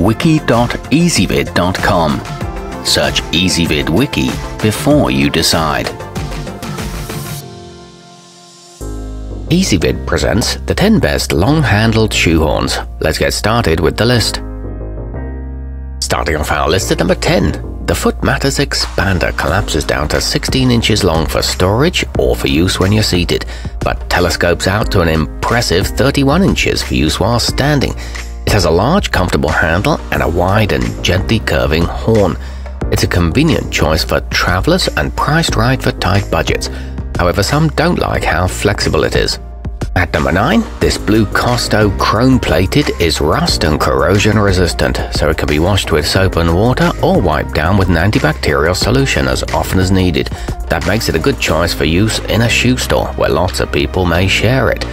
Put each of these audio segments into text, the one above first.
wiki.ezvid.com. Search Ezvid Wiki before you decide. Ezvid presents the 10 best long-handled shoehorns. Let's get started with the list. Starting off our list at number 10, the Footmatters Expander collapses down to 16 inches long for storage or for use when you're seated, but telescopes out to an impressive 31 inches for use while standing. It has a large, comfortable handle and a wide and gently curving horn. It's a convenient choice for travelers and priced right for tight budgets. However, some don't like how flexible it is. At number 9, this Bluecosto chrome plated is rust and corrosion resistant, so it can be washed with soap and water or wiped down with an antibacterial solution as often as needed. That makes it a good choice for use in a shoe store where lots of people may share it.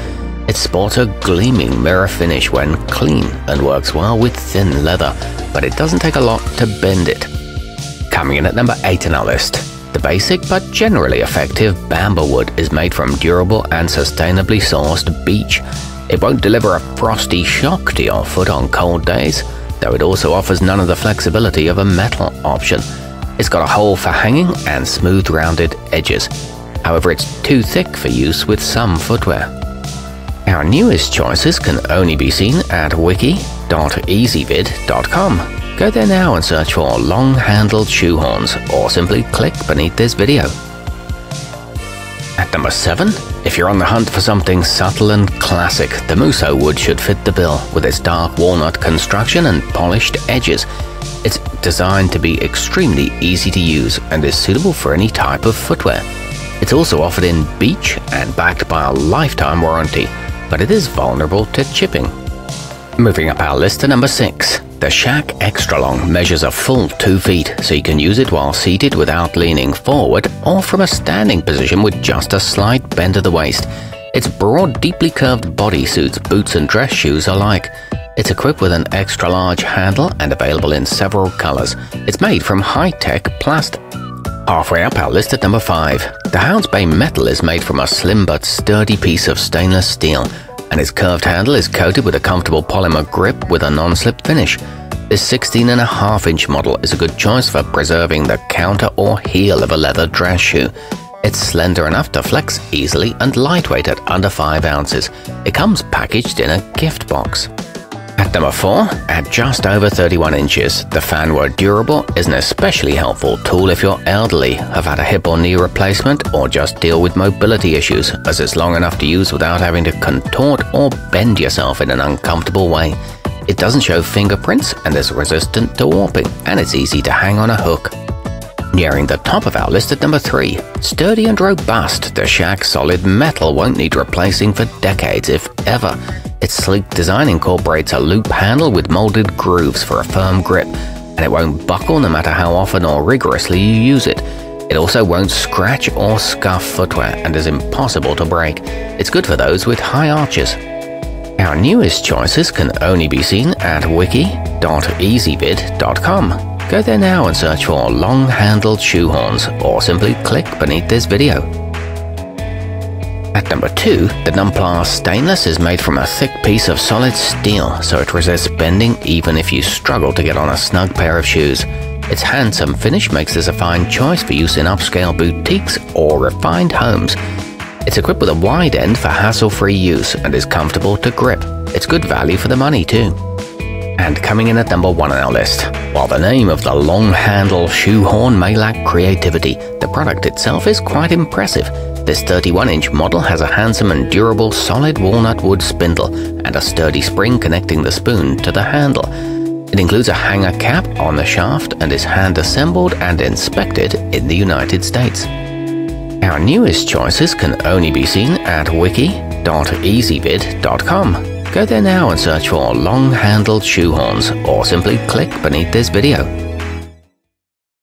It sports a gleaming mirror finish when clean and works well with thin leather, but it doesn't take a lot to bend it. Coming in at number 8 in our list, the basic but generally effective Bamber wood is made from durable and sustainably sourced beech. It won't deliver a frosty shock to your foot on cold days, though it also offers none of the flexibility of a metal option. It's got a hole for hanging and smooth rounded edges. However, it's too thick for use with some footwear. Our newest choices can only be seen at wiki.ezvid.com. Go there now and search for long-handled shoehorns or simply click beneath this video. At number 7, if you're on the hunt for something subtle and classic, the Muso wood should fit the bill with its dark walnut construction and polished edges. It's designed to be extremely easy to use and is suitable for any type of footwear. It's also offered in beech and backed by a lifetime warranty, but it is vulnerable to chipping. Moving up our list to number 6. The Shacke Extra Long measures a full 2 feet, so you can use it while seated without leaning forward or from a standing position with just a slight bend of the waist. Its broad, deeply curved body suits boots and dress shoes alike. It's equipped with an extra large handle and available in several colors. It's made from high-tech plastic. Halfway up our list at number 5. The Houndsbay metal is made from a slim but sturdy piece of stainless steel and its curved handle is coated with a comfortable polymer grip with a non-slip finish. This 16.5 inch model is a good choice for preserving the counter or heel of a leather dress shoe. It's slender enough to flex easily and lightweight at under 5 ounces. It comes packaged in a gift box. At number 4, at just over 31 inches, the Fanwer Durable is an especially helpful tool if you're elderly, have had a hip or knee replacement, or just deal with mobility issues, as it's long enough to use without having to contort or bend yourself in an uncomfortable way. It doesn't show fingerprints and is resistant to warping, and it's easy to hang on a hook. Nearing the top of our list at number 3, sturdy and robust, the Shacke Solid Metal won't need replacing for decades if ever. Its sleek design incorporates a loop handle with molded grooves for a firm grip, and it won't buckle no matter how often or rigorously you use it. It also won't scratch or scuff footwear and is impossible to break. It's good for those with high arches. Our newest choices can only be seen at wiki.ezvid.com. Go there now and search for long-handled shoehorns or simply click beneath this video. At number 2, the Numplar stainless is made from a thick piece of solid steel, so it resists bending even if you struggle to get on a snug pair of shoes. Its handsome finish makes this a fine choice for use in upscale boutiques or refined homes. It's equipped with a wide end for hassle-free use and is comfortable to grip. It's good value for the money too. And coming in at number one on our list, while the name of the long handle shoehorn may lack creativity, the product itself is quite impressive. This 31-inch model has a handsome and durable solid walnut wood spindle and a sturdy spring connecting the spoon to the handle. It includes a hanger cap on the shaft and is hand-assembled and inspected in the United States. Our newest choices can only be seen at wiki.ezvid.com. Go there now and search for long-handled shoehorns or simply click beneath this video.